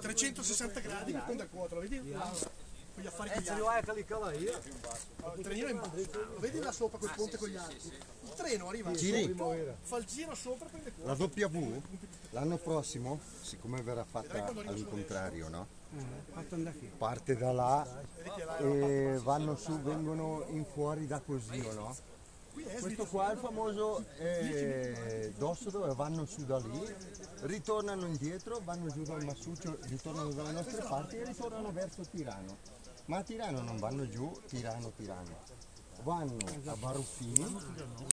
360 gradi, dipende da quota, lo vedi? Con gli affari con gli altri. Il trenino è in basso, lo vedi là sopra quel ponte con gli altri? Il treno arriva Giri. sotto, fa il giro sopra e prende quota. La W l'anno prossimo, siccome verrà fatta all'incontrario, no? Parte da là e vanno su, vengono in fuori da Cosio, no? Questo qua è il famoso eh, dosso dove vanno su da lì, ritornano indietro, vanno giù dal Massuccio, ritornano dalle nostre parti e ritornano verso Tirano. Ma a Tirano non vanno giù, Tirano, Tirano. Vanno a Baruffini